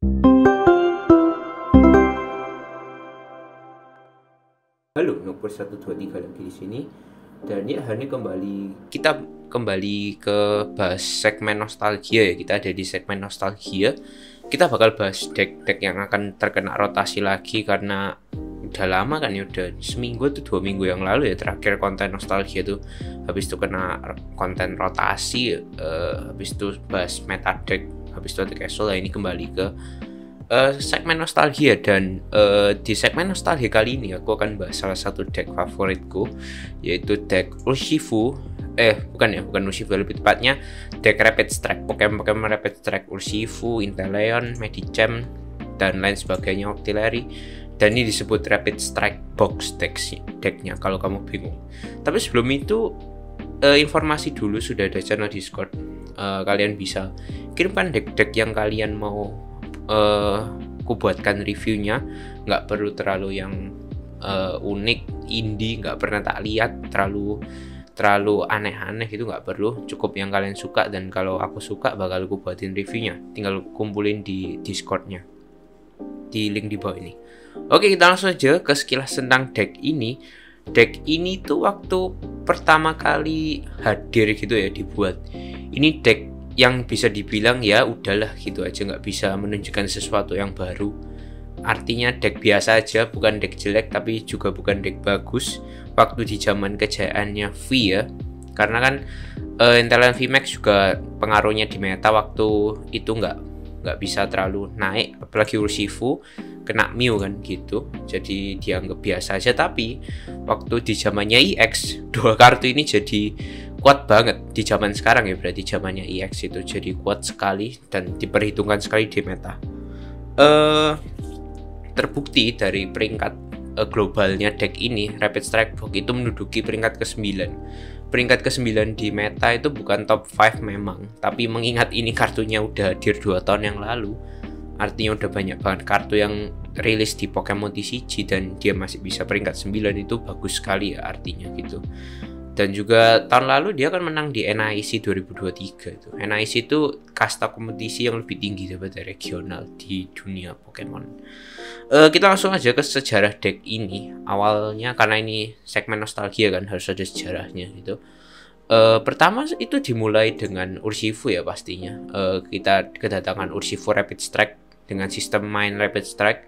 Halo, Nopur 123 lagi di sini. Dan ya hari ini kembali kita kembali ke bahas segmen nostalgia ya. Kita ada di segmen nostalgia. Kita bakal bahas deck-deck yang akan terkena rotasi lagi karena udah lama kan ya udah seminggu tuh dua minggu yang lalu ya terakhir konten nostalgia tuh habis itu kena konten rotasi uh, habis itu bahas meta deck habis itu ada casual ini kembali ke uh, segmen nostalgia. Dan uh, di segmen nostalgia kali ini aku akan bahas salah satu deck favoritku yaitu deck Urshifu. Eh bukan ya bukan Urshifu lebih tepatnya deck Rapid Strike Pokemon Pokemon Rapid Strike Urshifu, Inteleon, Medicham dan lain sebagainya Octillery. Dan ini disebut Rapid Strike Box deck decknya kalau kamu bingung. Tapi sebelum itu uh, informasi dulu sudah ada channel Discord uh, kalian bisa kirimkan deck-deck yang kalian mau uh, aku buatkan reviewnya. Nggak perlu terlalu yang uh, unik indie nggak pernah tak lihat terlalu terlalu aneh-aneh itu nggak perlu. Cukup yang kalian suka dan kalau aku suka bakal aku buatin reviewnya. Tinggal kumpulin di discordnya. Di link di bawah ini. Oke kita langsung aja ke sekilas tentang deck ini. Deck ini tuh waktu pertama kali hadir gitu ya dibuat ini deck yang bisa dibilang ya udahlah gitu aja nggak bisa menunjukkan sesuatu yang baru. Artinya deck biasa aja bukan deck jelek tapi juga bukan deck bagus. Waktu di zaman kejayaannya V ya. Karena kan uh, Inteleon VMAX juga pengaruhnya di meta waktu itu nggak nggak bisa terlalu naik. Apalagi Urshifu kena Mew kan gitu. Jadi dianggap biasa aja. Tapi waktu di zamannya EX dua kartu ini jadi kuat banget di zaman sekarang ya berarti zamannya EX itu jadi kuat sekali dan diperhitungkan sekali di meta. Uh, terbukti dari peringkat uh, globalnya deck ini Rapid Strike Box itu menduduki peringkat ke-9. Peringkat ke-9 di meta itu bukan top 5 memang, tapi mengingat ini kartunya udah hadir 2 tahun yang lalu, artinya udah banyak banget kartu yang rilis di Pokemon TCG dan dia masih bisa peringkat 9 itu bagus sekali ya artinya gitu dan juga tahun lalu dia kan menang di NIC 2023 itu. NIC itu kasta kompetisi yang lebih tinggi daripada regional di dunia Pokemon. Uh, kita langsung aja ke sejarah deck ini. Awalnya karena ini segmen nostalgia kan harus ada sejarahnya gitu. Uh, pertama itu dimulai dengan Urshifu ya pastinya. Uh, kita kedatangan Urshifu Rapid Strike dengan sistem main Rapid Strike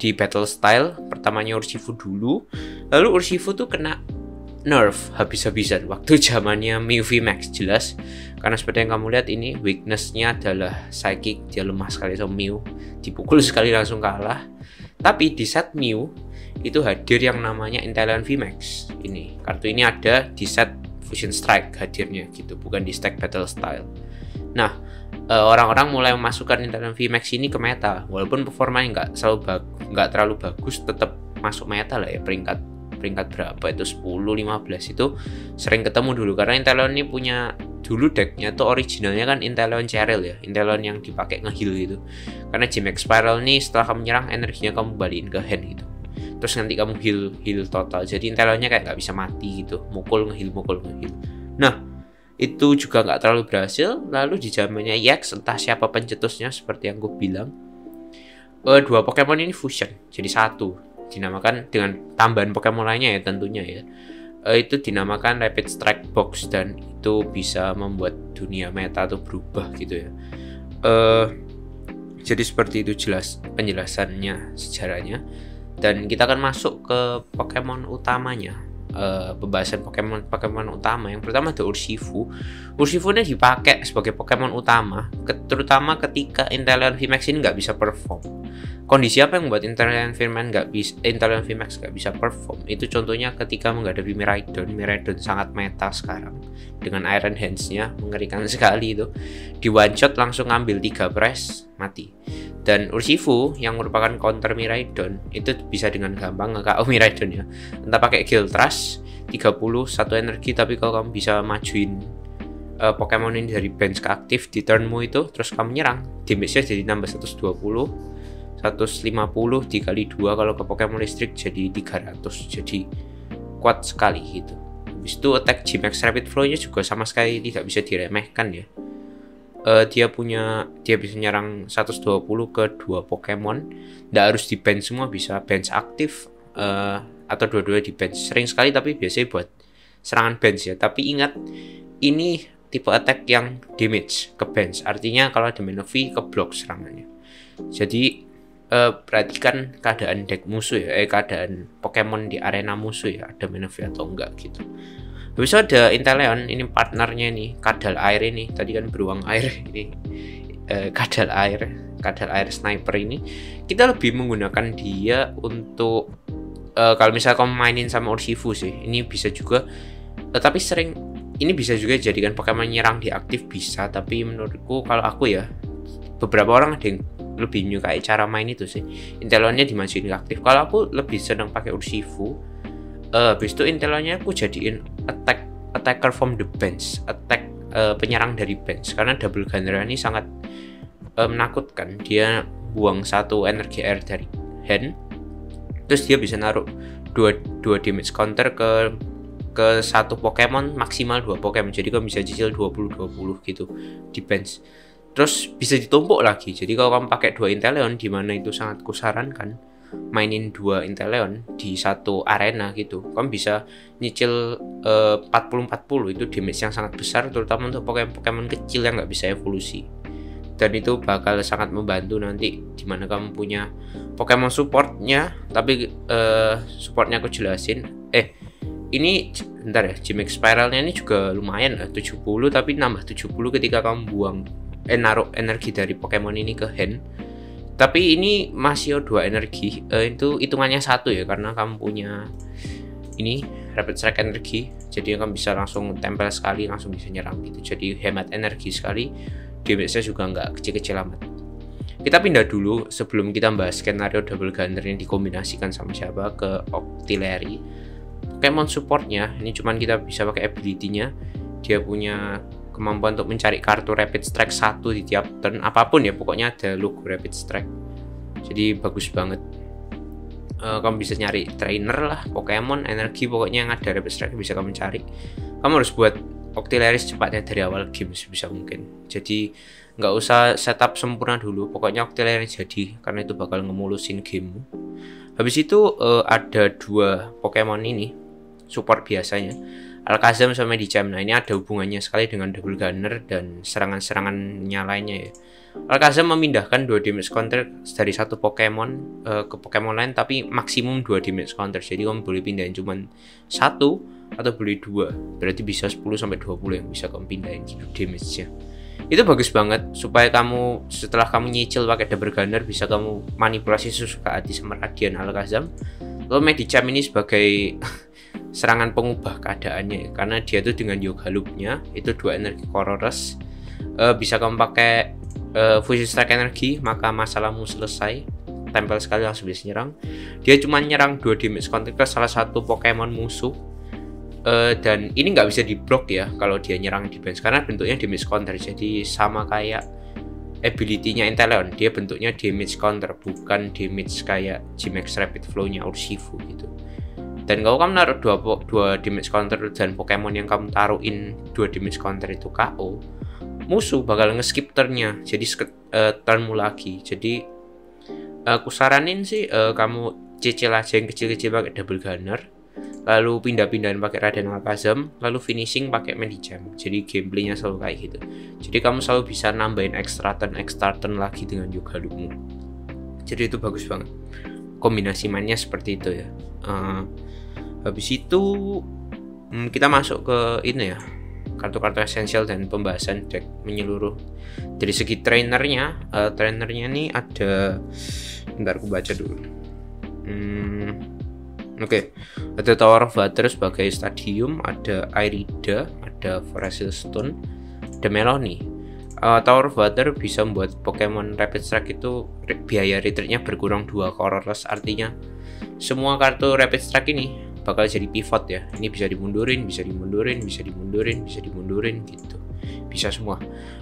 di battle style. Pertamanya Urshifu dulu. Lalu Urshifu tuh kena nerf habis-habisan. Waktu zamannya Mew Max jelas. Karena seperti yang kamu lihat ini weaknessnya adalah psychic. Dia lemah sekali sama Mew dipukul sekali langsung kalah tapi di set Mew itu hadir yang namanya Inteleon Max. Ini kartu ini ada di set Fusion Strike hadirnya gitu bukan di stack battle style. Nah eh, orang-orang mulai memasukkan Inteleon Max ini ke meta. Walaupun performanya nggak selalu nggak terlalu bagus tetap masuk meta lah ya peringkat peringkat berapa itu 10 15 itu sering ketemu dulu. Karena Inteleon ini punya dulu decknya tuh originalnya kan Inteleon Cheryl ya Inteleon yang dipakai ngeheal gitu. Karena Gmax Spiral nih setelah kamu nyerang energinya kamu balikin ke hand gitu. Terus nanti kamu heal heal total. Jadi Inteleonnya kayak nggak bisa mati gitu. Mukul ngeheal mukul ngeheal. Nah itu juga nggak terlalu berhasil. Lalu di zamannya Yax entah siapa pencetusnya seperti yang gue bilang uh, dua Pokemon ini fusion. Jadi satu dinamakan dengan tambahan Pokemon lainnya ya tentunya ya. Uh, itu dinamakan Rapid Strike Box dan itu bisa membuat dunia meta tuh berubah gitu ya. Uh, jadi seperti itu jelas penjelasannya sejarahnya. Dan kita akan masuk ke Pokemon utamanya. Uh, pembahasan Pokemon Pokemon utama. Yang pertama ada Urshifu. Urshifu ini dipakai sebagai Pokemon utama, terutama ketika Inteleon VMAX ini nggak bisa perform kondisi apa yang membuat Inteleon VMAX nggak bisa Inteleon VMAX nggak bisa perform? Itu contohnya ketika menghadapi Miraidon. Miraidon sangat meta sekarang. Dengan Iron Hands-nya mengerikan sekali itu. Di one shot langsung ngambil tiga press mati. Dan Urshifu yang merupakan counter Miraidon itu bisa dengan gampang nge-KO Miraidon ya entah pakai Guild Trust 30 satu energi tapi kalau kamu bisa majuin uh, Pokemon ini dari bench ke aktif di turnmu itu terus kamu nyerang damage-nya jadi nambah 120 150 dikali 2 kalau ke Pokemon listrik jadi 300 jadi kuat sekali gitu. Habis itu attack G-Max Rapid Flow nya juga sama sekali tidak bisa diremehkan ya. Uh, dia punya dia bisa nyerang 120 ke dua Pokemon. Nggak harus di bench semua bisa bench aktif uh, atau dua-dua di bench sering sekali tapi biasanya buat serangan bench ya. Tapi ingat ini tipe attack yang damage ke bench artinya kalau ada Manaphy ke block serangannya. Jadi uh, perhatikan keadaan deck musuh ya eh keadaan Pokemon di arena musuh ya ada Manaphy atau enggak gitu Habis ada Inteleon, ini partnernya nih, kadal air ini. Tadi kan beruang air ini. Eh, kadal air, kadal air sniper ini. Kita lebih menggunakan dia untuk eh, kalau misalnya kamu mainin sama Urshifu sih. Ini bisa juga tetapi sering ini bisa juga jadikan Pokemon nyerang di aktif bisa, tapi menurutku kalau aku ya beberapa orang ada yang lebih menyukai cara main itu sih. Inteleonnya dimajuin ke aktif. Kalau aku lebih senang pakai Urshifu uh, habis itu intelnya aku jadiin attack attacker from the bench attack uh, penyerang dari bench karena double gunner ini sangat uh, menakutkan dia buang satu energi air dari hand terus dia bisa naruh dua, dua damage counter ke ke satu Pokemon maksimal dua Pokemon jadi kamu bisa cicil 20-20 gitu di bench terus bisa ditumpuk lagi. Jadi kalau kamu pakai dua Inteleon di mana itu sangat kusarankan mainin dua Inteleon di satu arena gitu kamu bisa nyicil eh, uh, 40-40 itu damage yang sangat besar terutama untuk Pokemon-Pokemon kecil yang nggak bisa evolusi. Dan itu bakal sangat membantu nanti di mana kamu punya Pokemon supportnya tapi uh, supportnya aku jelasin. Eh ini bentar ya Gmax Spiralnya ini juga lumayan lah 70 tapi nambah 70 ketika kamu buang eh naruh energi dari Pokemon ini ke hand. Tapi ini masih dua energi. Uh, itu hitungannya satu ya karena kamu punya ini rapid strike energi. Jadi kamu bisa langsung tempel sekali langsung bisa nyerang gitu. Jadi hemat energi sekali. Damage nya juga nggak kecil-kecil amat. Kita pindah dulu sebelum kita bahas skenario double gunner yang dikombinasikan sama siapa ke Octillery. Pokemon supportnya ini cuman kita bisa pakai ability-nya. Dia punya kemampuan untuk mencari kartu rapid strike satu di tiap turn apa pun ya pokoknya ada logo rapid strike. Jadi bagus banget. Uh, kamu bisa nyari trainer lah Pokemon energi pokoknya yang ada rapid strike bisa kamu cari. Kamu harus buat Octilleris cepatnya dari awal game bisa mungkin. Jadi nggak usah setup sempurna dulu pokoknya Octilleris jadi karena itu bakal ngemulusin game habis itu uh, ada dua Pokemon ini support biasanya Alakazam sama Medicham. Nah, ini ada hubungannya sekali dengan Double Gunner dan serangan-serangannya lainnya ya. Alakazam memindahkan dua damage counter dari satu Pokemon uh, ke Pokemon lain tapi maksimum dua damage counter. Jadi kamu boleh pindahin cuma satu atau boleh dua. Berarti bisa 10 sampai 20 yang bisa kamu pindahin gitu damage-nya. Itu bagus banget supaya kamu setelah kamu nyicil pakai Double Gunner bisa kamu manipulasi sesuka hati sama Radian Alakazam. Lalu Medicham ini sebagai serangan pengubah keadaannya. Ya. karena dia tuh dengan yoga loopnya itu dua energi Kororos uh, bisa kamu pakai uh, fusion strike energi maka masalahmu selesai. Tempel sekali langsung bisa nyerang. Dia cuma nyerang dua damage counter ke salah satu Pokemon musuh. Uh, dan ini nggak bisa diblok ya kalau dia nyerang defense karena bentuknya damage counter. Jadi sama kayak ability-nya Inteleon dia bentuknya damage counter bukan damage kayak Gmax Rapid Flow-nya Urshifu gitu dan kalau kamu naruh dua, dua damage counter dan Pokemon yang kamu taruhin dua damage counter itu KO musuh bakal nge-skip turnnya. Jadi uh, turnmu lagi. Jadi uh, aku saranin sih uh, kamu cicil aja yang kecil-kecil pakai double gunner lalu pindah-pindahin pakai Raden Alakazam lalu finishing pakai Medijam jadi gameplaynya selalu kayak gitu. Jadi kamu selalu bisa nambahin extra turn extra turn lagi dengan Yoga Loopmu jadi itu bagus banget kombinasi mainnya seperti itu ya. Uh, habis itu hmm, kita masuk ke ini ya kartu-kartu esensial dan pembahasan deck menyeluruh. Dari segi trainernya uh, trainernya nih ada bentar aku baca dulu. Hmm, oke. Okay. ada Tower of Water sebagai stadium ada Irida ada Fossil Stone ada Melony uh, Tower of Water bisa membuat Pokemon Rapid Strike itu biaya retreatnya berkurang dua Colorless artinya semua kartu Rapid Strike ini bakal jadi pivot ya. Ini bisa dimundurin bisa dimundurin bisa dimundurin bisa dimundurin gitu. Bisa semua.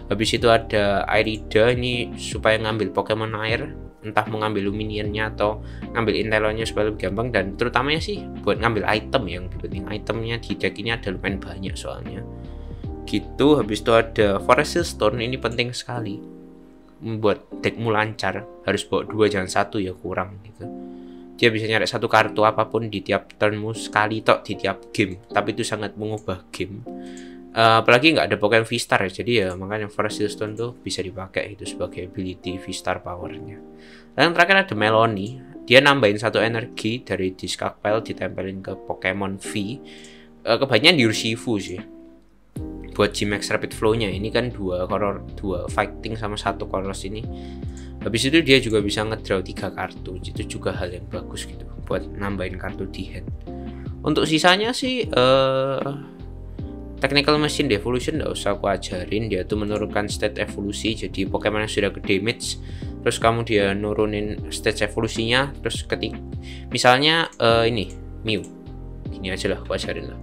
Habis itu ada Irida ini supaya ngambil Pokemon air entah mengambil Luminionnya atau ngambil Intelonnya supaya lebih gampang. Dan terutamanya sih buat ngambil item yang penting itemnya di deck ini ada lumayan banyak soalnya gitu habis itu ada Forest Stone ini penting sekali. Membuat deckmu lancar harus bawa dua jangan satu ya kurang gitu. Dia bisa nyari satu kartu apa pun di tiap turnmu sekali tok di tiap game. Tapi itu sangat mengubah game. Uh, apalagi nggak ada Pokemon V-Star ya jadi ya makanya Forest Stone tuh bisa dipakai itu sebagai ability V-Star powernya. Dan yang terakhir ada Melony dia nambahin satu energi dari Discard Pile ditempelin ke Pokemon V. Uh, kebanyakan di Urshifu sih buat G-Max Rapid Flow-nya. Ini kan dua color dua fighting sama satu colors ini. Habis itu dia juga bisa ngedraw tiga kartu. Itu juga hal yang bagus gitu buat nambahin kartu di hand. Untuk sisanya sih uh, Technical Machine Devolution nggak usah aku ajarin. Dia tuh menurunkan state evolusi jadi Pokemon yang sudah ke damage terus kamu dia nurunin state evolusinya terus ketik misalnya uh, ini Mew. Gini aja lah aku ajarin lah.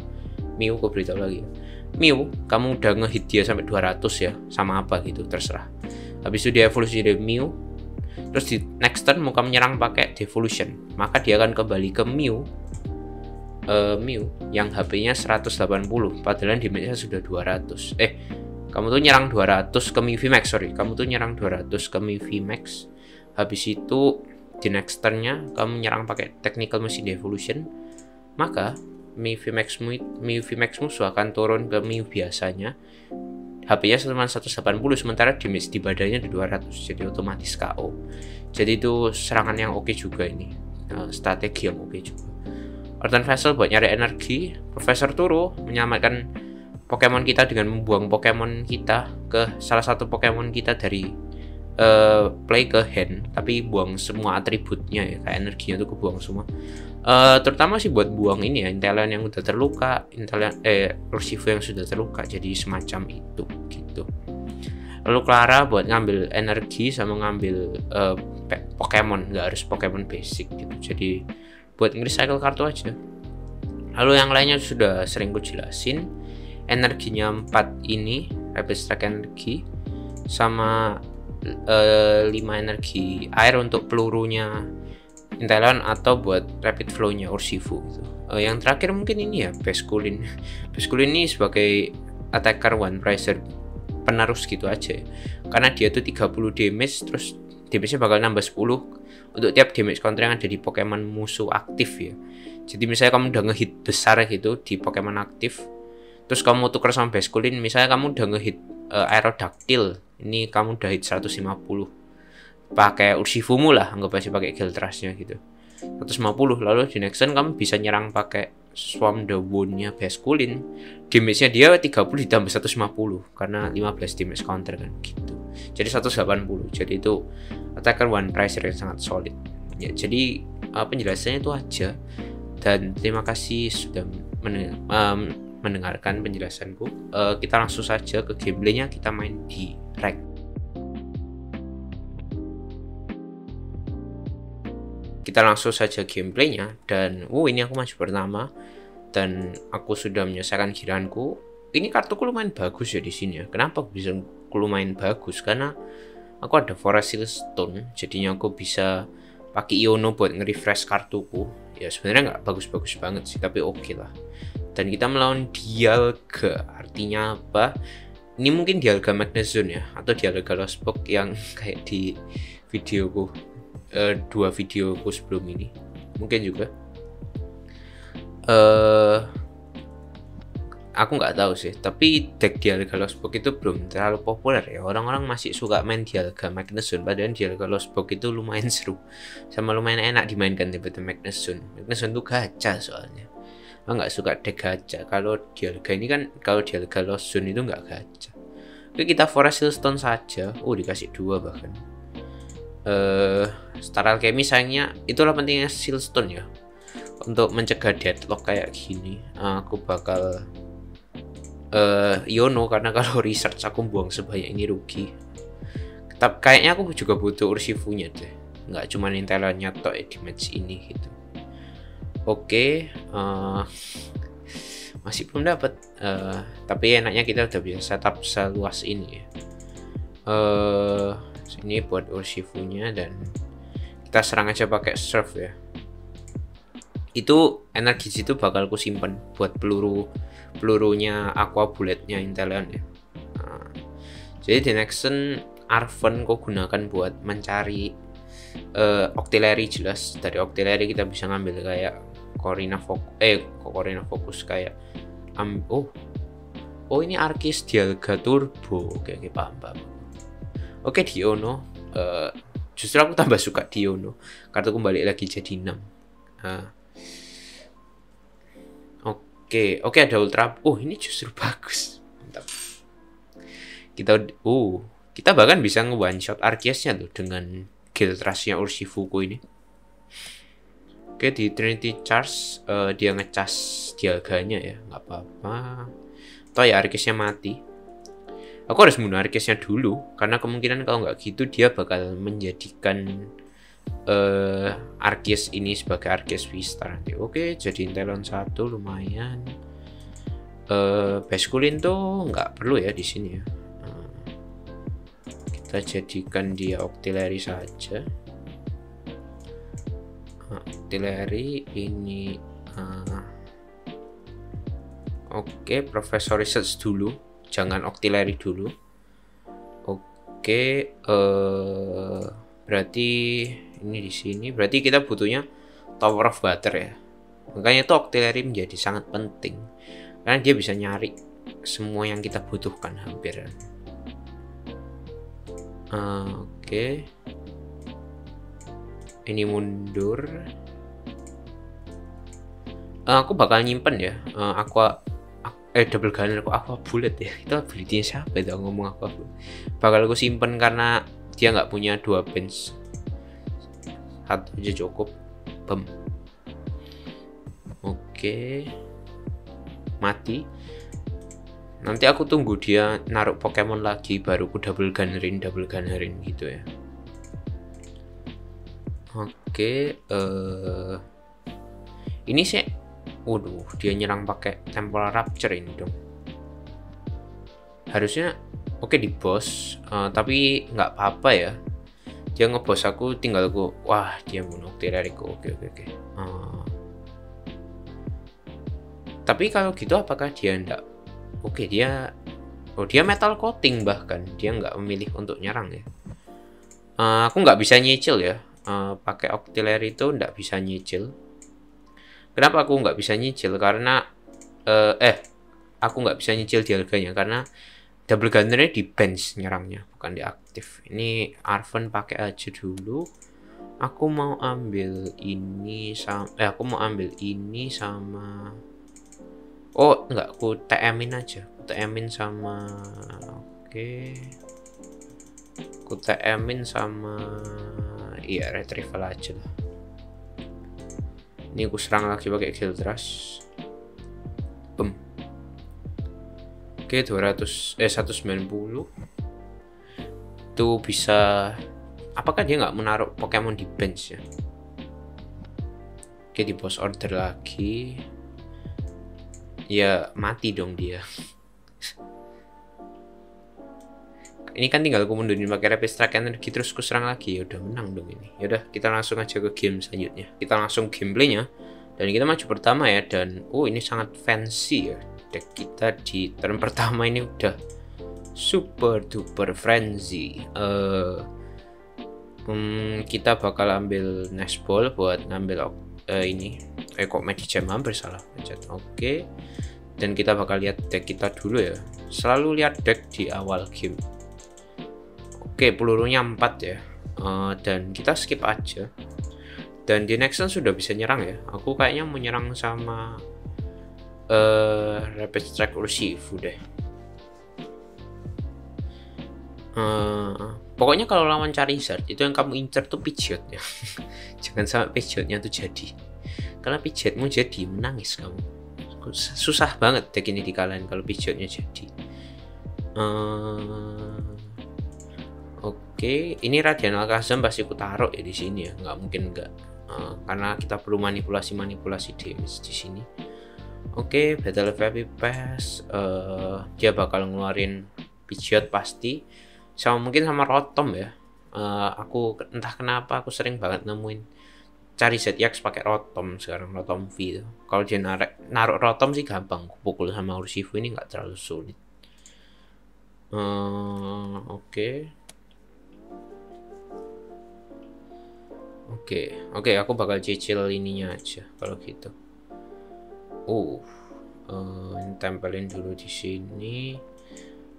Mew aku beritahu lagi. ya Mew kamu udah ngehit dia sampai 200 ya sama apa gitu terserah. Habis itu dia evolusi dari Mew terus di next turn mau kamu nyerang pakai devolution. Maka dia akan kembali ke Mew uh, Mew yang HP-nya 180 padahal damage-nya sudah 200 eh kamu tuh nyerang 200 ke Mew Max sorry. Kamu tuh nyerang 200 ke Mew Max habis itu di next turn-nya kamu nyerang pakai technical machine devolution. Maka Mi VMAX Mi VMAX musuh akan turun ke Mi biasanya. HP-nya cuma 180 sementara damage di badannya di 200 jadi otomatis KO jadi itu serangan yang oke okay juga ini. Nah, strategi yang oke okay juga. Orton Vessel buat nyari energi. Profesor Turo menyelamatkan Pokemon kita dengan membuang Pokemon kita ke salah satu Pokemon kita dari uh, play ke hand tapi buang semua atributnya ya kayak energinya tuh kebuang semua uh, terutama sih buat buang ini ya Intelion yang udah terluka Intelion eh Urshifu yang sudah terluka jadi semacam itu gitu. Lalu Clara buat ngambil energi sama ngambil uh, Pokemon nggak harus Pokemon basic gitu jadi buat recycle kartu aja. Lalu yang lainnya sudah sering gue jelasin energinya 4 ini rapid strike energi sama uh, 5 energi air untuk pelurunya Intelion atau buat rapid flow-nya Urshifu gitu. Uh, yang terakhir mungkin ini ya Peskulin. Peskulin ini sebagai attacker one pricer penerus gitu aja ya. Karena dia tuh 30 damage terus damage-nya bakal nambah 10 untuk tiap damage counter yang ada di Pokemon musuh aktif ya. Jadi misalnya kamu udah ngehit besar gitu di Pokemon aktif, terus kamu tuker sama Basculin, misalnya kamu udah ngehit uh, Aerodactyl, ini kamu udah hit 150 pakai Urshifumu lah anggap aja pakai Giltrasnya gitu. 150 lalu di next turn kamu bisa nyerang pakai Swarm the Wound-nya Basculin damage-nya dia 30 ditambah 150 karena 15 damage counter kan gitu. Jadi 180 jadi itu attacker one price yang sangat solid. Ya jadi uh, penjelasannya itu aja. Dan terima kasih sudah um, mendengarkan penjelasanku. Uh, kita langsung saja ke gameplaynya kita main di rank kita langsung saja gameplaynya. Dan oh ini aku masih pertama. Dan aku sudah menyelesaikan giranku ini kartuku lumayan bagus ya di sini ya. Kenapa bisa lumayan bagus? Karena aku ada Forest Stone jadinya aku bisa pakai Iono buat nge-refresh kartuku. Ya sebenarnya nggak bagus-bagus banget sih tapi oke okay lah. Dan kita melawan Dialga. Artinya apa? Ini mungkin Dialga Magnezone ya atau Dialga Lostbox yang kayak di videoku uh, dua videoku sebelum ini. Mungkin juga. Uh, aku nggak tahu sih tapi deck Dialga Lostbox itu belum terlalu populer ya. Orang-orang masih suka main Dialga Magnezone padahal Dialga Lostbox itu lumayan seru. Sama lumayan enak dimainkan tiba-tiba Magnezone Magnezone itu gacha soalnya. Aku nggak suka deck gacha. Kalau Dialga ini kan kalau Dialga Lostbox itu nggak gacha. Oke kita Forest Stone saja. Oh dikasih dua bahkan uh, Star Alchemy sayangnya itulah pentingnya Sealstone ya. Untuk mencegah deadlock kayak gini aku bakal uh, Yono karena kalau research aku buang sebanyak ini rugi. Tapi kayaknya aku juga butuh Urshifunya deh. Nggak cuma Intelanya di match ini gitu. Oke okay, uh, eh, masih belum dapat uh, tapi enaknya kita udah bisa setup seluas ini ya. Uh, ini buat Urshifunya dan kita serang aja pakai surf ya. Itu energi itu bakal ku simpen buat peluru pelurunya aqua bulletnya Inteleon ya. Nah, jadi di Nexon Arven kau gunakan buat mencari uh, octillery jelas. Dari octillery kita bisa ngambil kayak Corina fokus eh Corina fokus kayak um, oh. Oh ini Arkis Dialga Turbo. Oke oke paham paham oke Diono uh, justru aku tambah suka Diono kartu kembali lagi jadi 6 uh, Oke, oke ada ultra. Oh, ini justru bagus. Mantap. Kita uh, kita bahkan bisa nge-one shot Arceus-nya tuh dengan Guild Rush-nya Urshifuku ini. Oke, di Trinity Charge uh, dia ngecas diaganya ya, nggak apa-apa. Toh ya Arceus-nya mati. Aku harus membunuh Arceus-nya dulu, karena kemungkinan kalau nggak gitu dia bakal menjadikan uh, Arceus ini sebagai Arceus Vista nanti. Oke, jadi Intelon 1 lumayan. Uh, Beskulin tuh nggak perlu ya di sini ya. Uh, kita jadikan dia Octillery saja. Uh, Octillery ini uh, Oke, okay, Profesor Research dulu, jangan Octillery dulu. Oke, uh, berarti ini di sini. Berarti kita butuhnya tower of butter ya. Makanya itu octillery menjadi sangat penting. Karena dia bisa nyari semua yang kita butuhkan hampir. Uh, oke. Okay. ini mundur. Uh, aku bakal nyimpen ya. Uh, aku eh double gunner aku aqua bullet ya? Itu ability siapa itu? Ngomong aqua bullet bakal aku simpen karena dia nggak punya dua bench. Satu aja cukup. Bem. Oke. Mati. Nanti aku tunggu dia naruh Pokemon lagi baru ku double gunnerin double gunnerin gitu ya. Oke uh, ini sih waduh dia nyerang pakai temporal rapture ini dong. Harusnya oke okay, di boss uh, tapi nggak apa-apa ya. Dia ngebos aku tinggal aku wah dia bunuh tirariku oke oke oke. Uh. tapi kalau gitu apakah dia ndak? Oke dia oh dia metal coating bahkan. Dia nggak memilih untuk nyerang ya. Uh, aku nggak bisa nyicil ya. Uh, pakai octillery itu ndak bisa nyicil kenapa aku nggak bisa nyicil? Karena uh, eh aku nggak bisa nyicil dialganya karena double gunnernya di bench nyerangnya bukan di aktif. Ini Arven pakai aja dulu. Aku mau ambil ini sama eh aku mau ambil ini sama oh enggak aku TM in aja. Aku TM in sama oke. Okay. aku TM in sama iya retrieval aja lah ini aku serang lagi pakai Guild Rush Boom. Oke, 200 eh 190. Itu bisa apakah dia nggak menaruh Pokemon di bench ya? Oke, di boss order lagi. Ya, mati dong dia. Ini kan tinggal aku mundurin pakai rapid strike energy terus ku serang lagi. Ya udah menang dong ini. Ya udah kita langsung aja ke game selanjutnya. Kita langsung gameplaynya. Dan kita maju pertama ya dan oh ini sangat fancy ya. Deck kita di turn pertama ini udah super duper frenzy. Uh, um, kita bakal ambil next ball buat ngambil uh, ini eh kok jam hampir salah. Oke. Okay. dan kita bakal lihat deck kita dulu ya. Selalu lihat deck di awal game oke pelurunya 4 ya. Uh, dan kita skip aja. Dan di Nexon sudah bisa nyerang ya. Aku kayaknya menyerang sama uh, rapid strike Urshifu deh uh, pokoknya kalau lawan Charizard itu yang kamu incer tuh Pidgeot ya jangan sampai Pidgeotnya tuh jadi. Karena Pidgeotmu jadi menangis kamu. Susah banget deck ini dikalahin kalau Pidgeotnya jadi. Uh, oke ini Radiant Alakazam pasti aku taruh ya di sini ya. Nggak mungkin nggak. Uh, karena kita perlu manipulasi manipulasi damage di sini. Oke, okay, Battle VIP Pass uh, dia bakal ngeluarin Pidgeot pasti. Sama mungkin sama Rotom ya. Uh, aku entah kenapa aku sering banget nemuin cari ZX pakai rotom sekarang rotom V kalau dia narik naruh rotom sih gampang. Pukul sama Urshifu ini nggak terlalu sulit. Uh, oke. okay. Oke, okay. oke, okay, aku bakal cicil ininya aja kalau gitu. Uh, uh tempelin dulu di sini.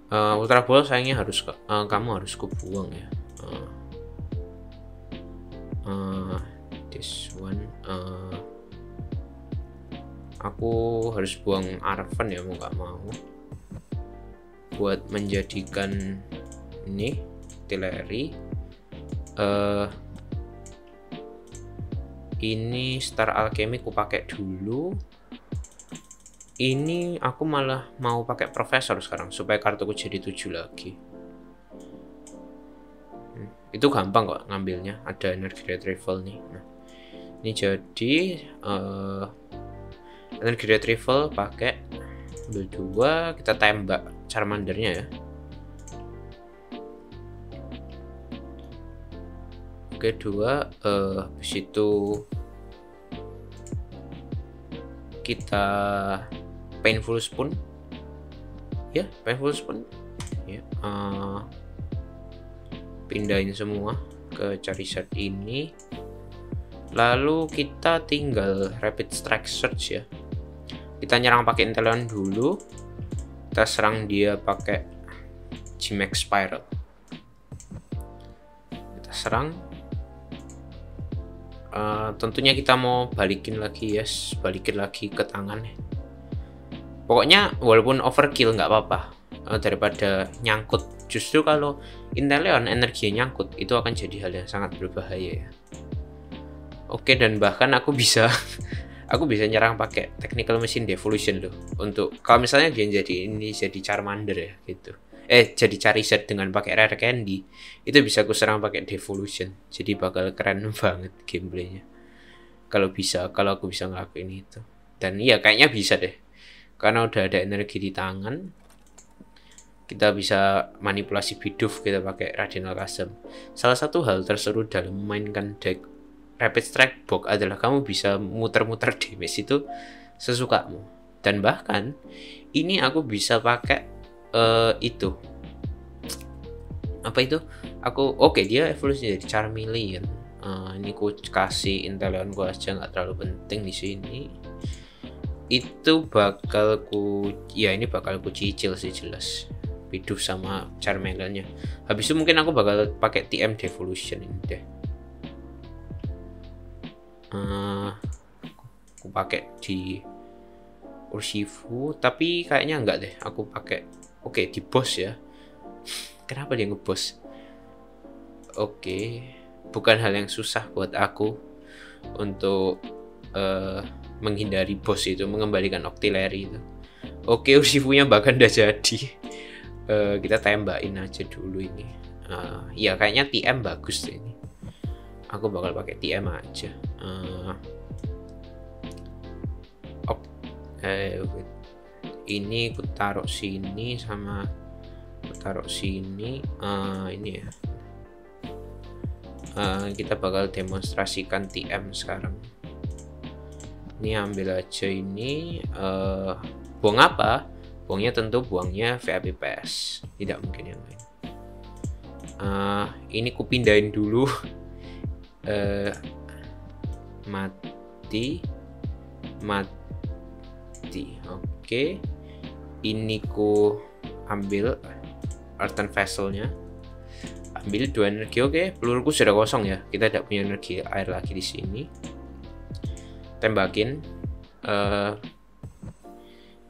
Uh, Ultra Ball sayangnya harus uh, kamu harus kubuang ya. Uh, uh, this one. Uh, aku harus buang Arven ya mau nggak mau. Buat menjadikan ini Tileri. Uh, ini Star Alchemy ku pakai dulu. Ini aku malah mau pakai profesor sekarang supaya kartuku jadi 7 lagi. Hmm, itu gampang kok ngambilnya. Ada energi retrieval nih. Nah, ini jadi uh, energi retrieval pakai dua kita tembak Charmandernya ya Oke dua uh, habis itu kita painful spoon. Ya painful spoon. Ya uh, pindahin semua ke set ini. Lalu kita tinggal rapid strike search ya. Kita nyerang pakai intelion dulu. Kita serang dia pakai G-Max Spiral. Kita serang uh, tentunya kita mau balikin lagi yes. Balikin lagi ke tangan pokoknya walaupun overkill nggak apa-apa. Uh, daripada nyangkut. Justru kalau Inteleon energi nyangkut itu akan jadi hal yang sangat berbahaya ya. Oke dan bahkan aku bisa aku bisa nyerang pakai technical machine devolution loh. Untuk kalau misalnya dia jadi ini jadi Charmander ya gitu eh jadi cari set dengan pakai rare candy. Itu bisa aku serang pakai devolution. Jadi bakal keren banget gameplaynya. Kalau bisa kalau aku bisa ngelakuin itu. Dan iya kayaknya bisa deh. Karena udah ada energi di tangan kita bisa manipulasi biduf kita pakai Radinal Chasm salah satu hal terseru dalam memainkan deck Rapid Strike Box adalah kamu bisa muter-muter damage itu sesukamu. Dan bahkan ini aku bisa pakai uh, itu. Apa itu? Aku oke okay, dia evolusi jadi Charmeleon. Uh, ini ku kasih Inteleon gua aja nggak terlalu penting di sini. Itu bakal ku ya ini bakal ku cicil sih jelas. Biduf sama Charmeleonnya. Habis itu mungkin aku bakal pakai TM Devolution ini deh. Uh, aku pakai di Urshifu tapi kayaknya enggak deh. Aku pakai Oke, okay, di bos ya. Kenapa dia ngebos? Oke, okay. bukan hal yang susah buat aku untuk uh, menghindari bos itu, mengembalikan Octillery itu. Oke, okay, Urshifu-nya bahkan udah jadi. Uh, kita tembakin aja dulu ini. Uh, ya kayaknya TM bagus ini. Aku bakal pakai TM aja. Uh, oh, eh, ini aku taruh sini sama aku taruh sini uh, ini ya. Uh, kita bakal demonstrasikan TM sekarang. Ini ambil aja ini uh, buang apa? Buangnya tentu buangnya VAP PS tidak mungkin yang lain. Uh, ini ku pindahin dulu. Uh, mati mati oke. okay ini ku ambil earthen vesselnya. Ambil dua energi oke. Okay. peluruku sudah kosong ya. Kita tidak punya energi air lagi di sini. Tembakin uh,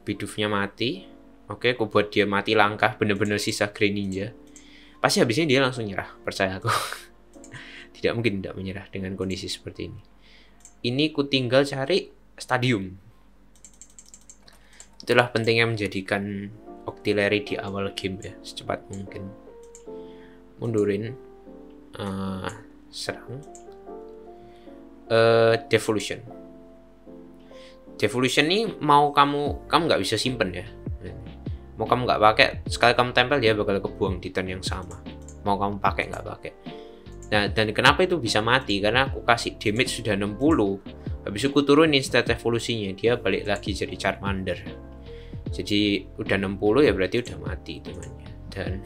bidufnya mati. Oke okay, aku buat dia mati langkah bener-bener sisa green ninja. Pasti habisnya dia langsung nyerah percaya aku. Tidak mungkin tidak menyerah dengan kondisi seperti ini. Ini ku tinggal cari stadium itulah pentingnya menjadikan Octillery di awal game ya secepat mungkin mundurin uh, serang uh, devolution devolution ini mau kamu kamu nggak bisa simpen ya mau kamu nggak pakai sekali kamu tempel dia bakal kebuang di turn yang sama mau kamu pakai nggak pakai Nah, dan kenapa itu bisa mati? Karena aku kasih damage sudah 60. Habis itu aku turunin stat evolusinya, dia balik lagi jadi Charmander. Jadi udah 60 ya berarti udah mati temannya. Dan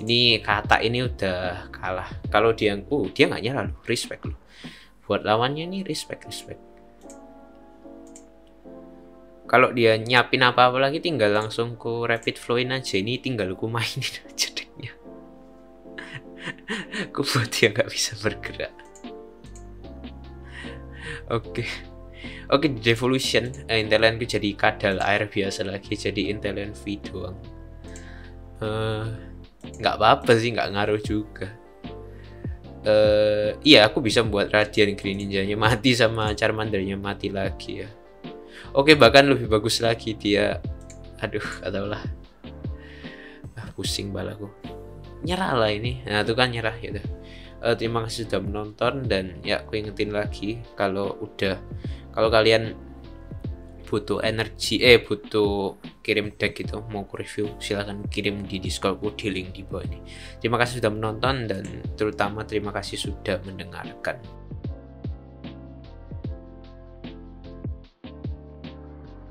ini kata ini udah kalah. Kalau dia oh, dia nggak nyerah loh, respect loh. Buat lawannya nih respect respect. Kalau dia nyiapin apa-apa lagi tinggal langsung ku rapid flowin aja. Ini tinggal ku mainin aja decknya. Aku buat dia nggak bisa bergerak. Oke. Okay. Oke, okay, devolution uh, Intelion jadi kadal air biasa lagi jadi Intelion V doang. Uh, nggak apa-apa sih, nggak ngaruh juga. Uh, iya, aku bisa membuat Radiant Green Ninja-nya mati sama Charmander-nya mati lagi ya. Oke, okay, bahkan lebih bagus lagi dia. Aduh, lah. Ah, pusing balaku nyerah lah ini nah itu kan nyerah gitu uh, terima kasih sudah menonton dan ya aku ingetin lagi kalau udah kalau kalian butuh energi eh butuh kirim deck gitu mau ku review silahkan kirim di discordku di link di bawah ini. Terima kasih sudah menonton dan terutama terima kasih sudah mendengarkan